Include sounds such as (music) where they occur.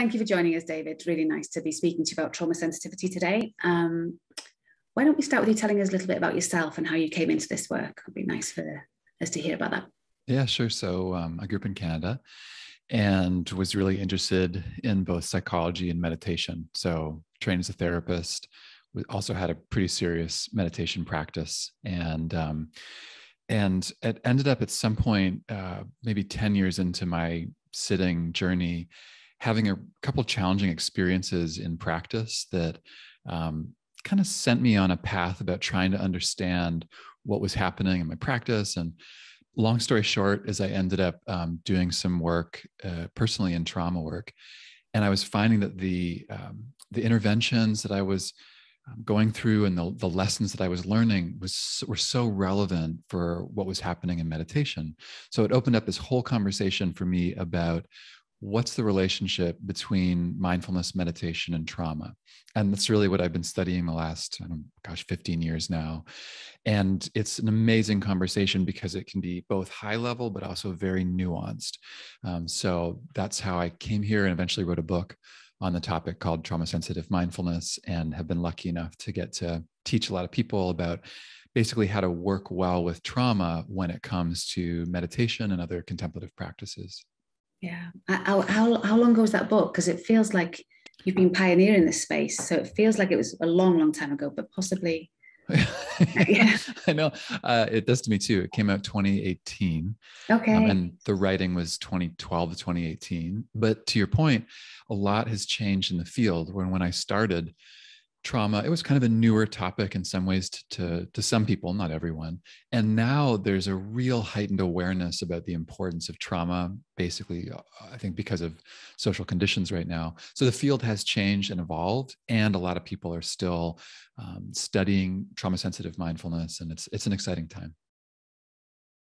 thank you for joining us, David. Really nice to be speaking to you about trauma sensitivity today. Um, why don't we start with you telling us a little bit about yourself and how you came into this work? It'd be nice for us to hear about that. Yeah, sure. So um, I grew up in Canada and was really interested in both psychology and meditation. So trained as a therapist, we also had a pretty serious meditation practice, and um, and it ended up at some point, uh, maybe ten years into my sitting journey, having a couple challenging experiences in practice that um, kind of sent me on a path about trying to understand what was happening in my practice. And long story short, is I ended up um, doing some work uh, personally in trauma work, and I was finding that the um, the interventions that I was um, going through and the, the lessons that I was learning was were so relevant for what was happening in meditation. So it opened up this whole conversation for me about what's the relationship between mindfulness meditation and trauma? And that's really what i've been studying the last gosh 15 years now. And it's an amazing conversation because it can be both high level but also very nuanced. Um, so that's how i came here and eventually wrote a book on the topic called trauma sensitive mindfulness and have been lucky enough to get to teach a lot of people about basically how to work well with trauma when it comes to meditation and other contemplative practices yeah. How, how, how long ago was that book? Because it feels like you've been pioneering this space. So it feels like it was a long, long time ago, but possibly. (laughs) yeah. I know. Uh, it does to me too. It came out 2018. Okay. Um, and the writing was 2012 to 2018. But to your point, a lot has changed in the field. When when I started, trauma it was kind of a newer topic in some ways to, to, to some people not everyone. And now there's a real heightened awareness about the importance of trauma basically uh, i think because of social conditions right now. So the field has changed and evolved and a lot of people are still um, studying trauma sensitive mindfulness and it's it's an exciting time